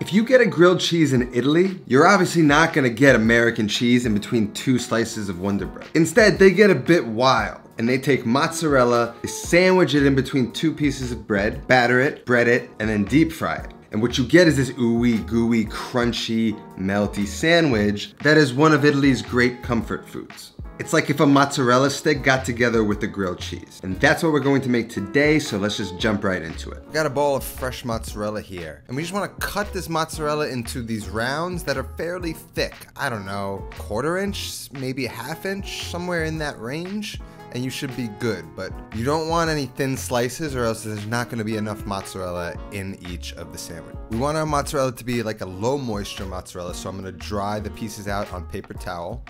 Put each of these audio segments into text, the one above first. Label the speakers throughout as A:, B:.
A: If you get a grilled cheese in Italy, you're obviously not gonna get American cheese in between two slices of Wonder Bread. Instead, they get a bit wild and they take mozzarella, they sandwich it in between two pieces of bread, batter it, bread it, and then deep fry it. And what you get is this ooey, gooey, crunchy, melty sandwich that is one of Italy's great comfort foods. It's like if a mozzarella stick got together with the grilled cheese. And that's what we're going to make today, so let's just jump right into it. Got a bowl of fresh mozzarella here. And we just wanna cut this mozzarella into these rounds that are fairly thick. I don't know, quarter inch, maybe a half inch, somewhere in that range and you should be good. But you don't want any thin slices or else there's not gonna be enough mozzarella in each of the sandwich. We want our mozzarella to be like a low moisture mozzarella, so I'm gonna dry the pieces out on paper towel.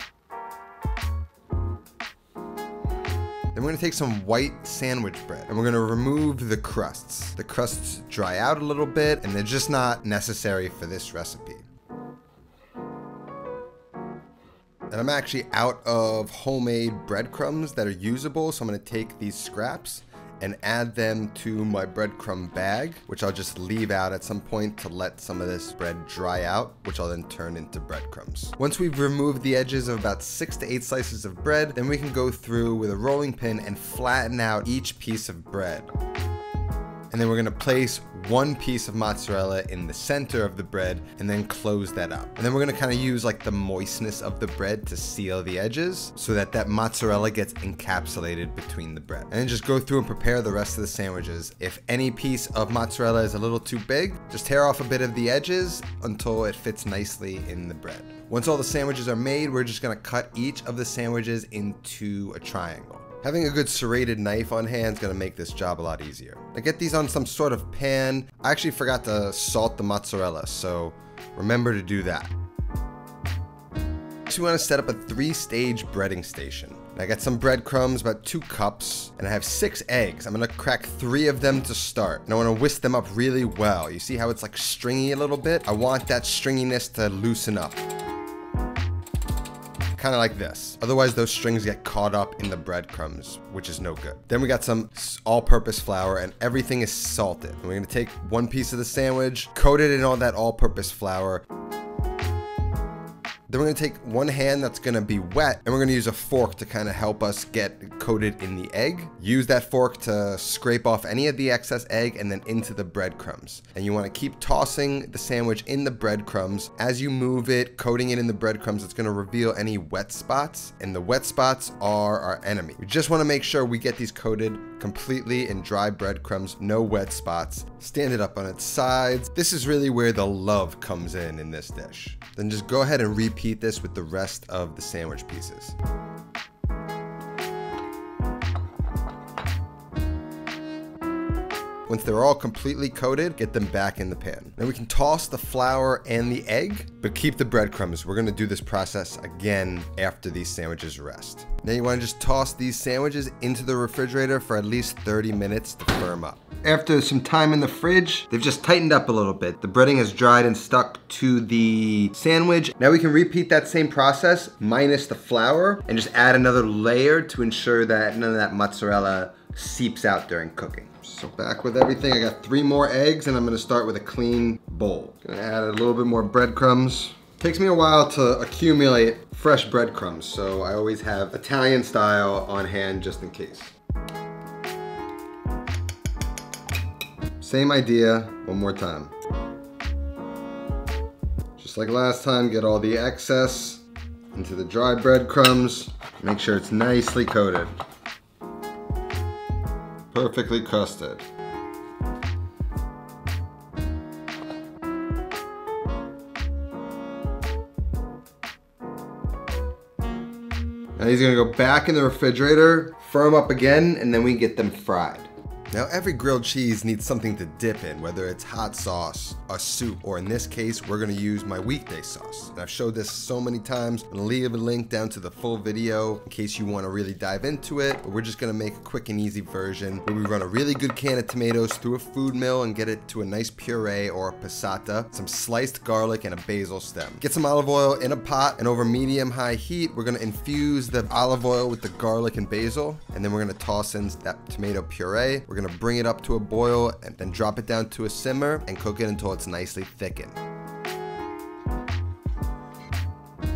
A: Then we're gonna take some white sandwich bread and we're gonna remove the crusts. The crusts dry out a little bit and they're just not necessary for this recipe. And I'm actually out of homemade breadcrumbs that are usable, so I'm gonna take these scraps and add them to my breadcrumb bag, which I'll just leave out at some point to let some of this bread dry out, which I'll then turn into breadcrumbs. Once we've removed the edges of about six to eight slices of bread, then we can go through with a rolling pin and flatten out each piece of bread. And then we're gonna place one piece of mozzarella in the center of the bread and then close that up. And then we're gonna kind of use like the moistness of the bread to seal the edges so that that mozzarella gets encapsulated between the bread. And then just go through and prepare the rest of the sandwiches. If any piece of mozzarella is a little too big, just tear off a bit of the edges until it fits nicely in the bread. Once all the sandwiches are made, we're just gonna cut each of the sandwiches into a triangle. Having a good serrated knife on hand is going to make this job a lot easier. I get these on some sort of pan. I actually forgot to salt the mozzarella, so remember to do that. Next, we want to set up a three-stage breading station. I got some breadcrumbs, about two cups, and I have six eggs. I'm gonna crack three of them to start. And I wanna whisk them up really well. You see how it's like stringy a little bit? I want that stringiness to loosen up kind of like this. Otherwise, those strings get caught up in the breadcrumbs, which is no good. Then we got some all-purpose flour and everything is salted. And we're gonna take one piece of the sandwich, coat it in all that all-purpose flour, then we're gonna take one hand that's gonna be wet and we're gonna use a fork to kind of help us get coated in the egg. Use that fork to scrape off any of the excess egg and then into the breadcrumbs. And you wanna keep tossing the sandwich in the breadcrumbs. As you move it, coating it in the breadcrumbs, it's gonna reveal any wet spots and the wet spots are our enemy. We just wanna make sure we get these coated completely in dry breadcrumbs, no wet spots. Stand it up on its sides. This is really where the love comes in in this dish. Then just go ahead and repeat this with the rest of the sandwich pieces. Once they're all completely coated, get them back in the pan. Then we can toss the flour and the egg, but keep the breadcrumbs. We're gonna do this process again after these sandwiches rest. Now you wanna just toss these sandwiches into the refrigerator for at least 30 minutes to firm up. After some time in the fridge, they've just tightened up a little bit. The breading has dried and stuck to the sandwich. Now we can repeat that same process minus the flour and just add another layer to ensure that none of that mozzarella seeps out during cooking. So back with everything, I got three more eggs and I'm gonna start with a clean bowl. Gonna add a little bit more breadcrumbs. Takes me a while to accumulate fresh breadcrumbs, so I always have Italian style on hand just in case. Same idea, one more time. Just like last time, get all the excess into the dry breadcrumbs. Make sure it's nicely coated perfectly crusted. These are gonna go back in the refrigerator, firm up again, and then we get them fried. Now every grilled cheese needs something to dip in, whether it's hot sauce, a soup, or in this case, we're gonna use my weekday sauce. And I've showed this so many times, I'm gonna leave a link down to the full video in case you wanna really dive into it, but we're just gonna make a quick and easy version where we run a really good can of tomatoes through a food mill and get it to a nice puree or a passata, some sliced garlic and a basil stem. Get some olive oil in a pot and over medium high heat, we're gonna infuse the olive oil with the garlic and basil, and then we're gonna toss in that tomato puree. We're gonna bring it up to a boil and then drop it down to a simmer and cook it until it's nicely thickened.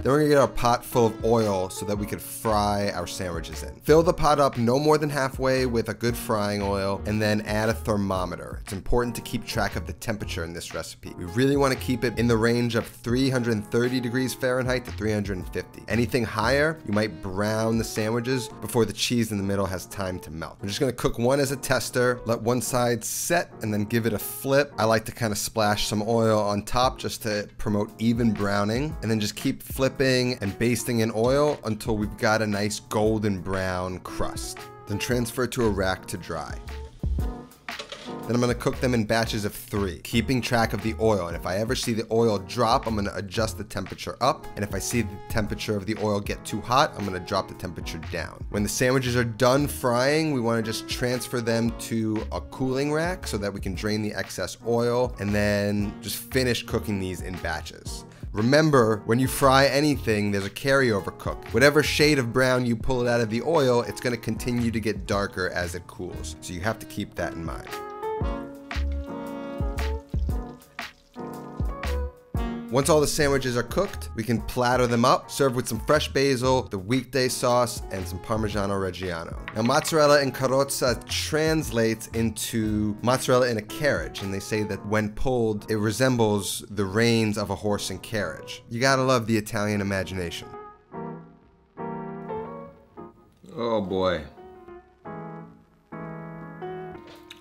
A: Then we're gonna get our pot full of oil so that we could fry our sandwiches in. Fill the pot up no more than halfway with a good frying oil and then add a thermometer. It's important to keep track of the temperature in this recipe. We really wanna keep it in the range of 330 degrees Fahrenheit to 350. Anything higher, you might brown the sandwiches before the cheese in the middle has time to melt. We're just gonna cook one as a tester, let one side set and then give it a flip. I like to kind of splash some oil on top just to promote even browning and then just keep flipping and basting in oil until we've got a nice golden brown crust. Then transfer to a rack to dry. Then I'm gonna cook them in batches of three, keeping track of the oil. And if I ever see the oil drop, I'm gonna adjust the temperature up. And if I see the temperature of the oil get too hot, I'm gonna drop the temperature down. When the sandwiches are done frying, we wanna just transfer them to a cooling rack so that we can drain the excess oil and then just finish cooking these in batches. Remember, when you fry anything, there's a carryover cook. Whatever shade of brown you pull it out of the oil, it's gonna continue to get darker as it cools. So you have to keep that in mind. Once all the sandwiches are cooked, we can platter them up, serve with some fresh basil, the weekday sauce, and some Parmigiano Reggiano. Now, mozzarella in carrozza translates into mozzarella in a carriage, and they say that when pulled, it resembles the reins of a horse and carriage. You gotta love the Italian imagination. Oh boy.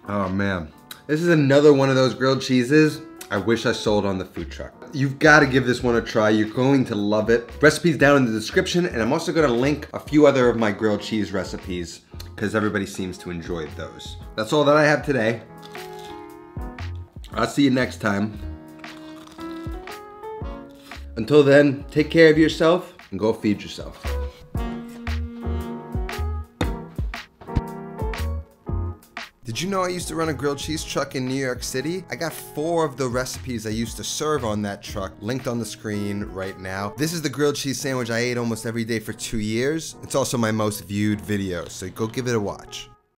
A: Oh man. This is another one of those grilled cheeses I wish I sold on the food truck. You've got to give this one a try. You're going to love it. Recipes down in the description, and I'm also to link a few other of my grilled cheese recipes because everybody seems to enjoy those. That's all that I have today. I'll see you next time. Until then, take care of yourself and go feed yourself. Did you know I used to run a grilled cheese truck in New York City? I got four of the recipes I used to serve on that truck linked on the screen right now. This is the grilled cheese sandwich I ate almost every day for two years. It's also my most viewed video, so go give it a watch.